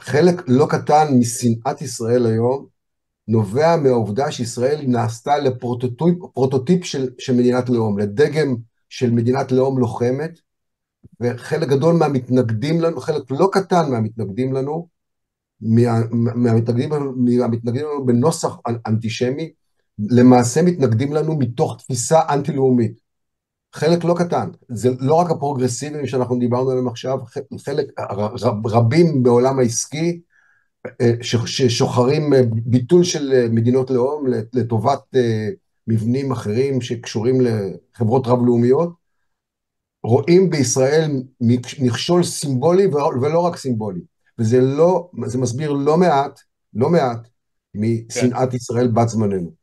חלק לא קטן משנאת ישראל היום נובע מהעובדה שישראל נעשתה לפרוטוטיפ של, של מדינת לאום, לדגם של מדינת לאום לוחמת, וחלק גדול מהמתנגדים לנו, חלק לא קטן מהמתנגדים לנו, מה, מהמתנגדים, מהמתנגדים לנו בנוסח אנטישמי, למעשה מתנגדים לנו מתוך תפיסה אנטי-לאומית. חלק לא קטן, זה לא רק הפרוגרסיבים שאנחנו דיברנו עליהם עכשיו, חלק רבים בעולם העסקי אה, ששוחרים אה, ביטול של אה, מדינות לאום לטובת מבנים אחרים שקשורים לחברות רב-לאומיות, רואים בישראל מכשול סימבולי ולא רק סימבולי, וזה לא, זה מסביר לא מעט, לא מעט, משנאת כן. ישראל בת זמננו.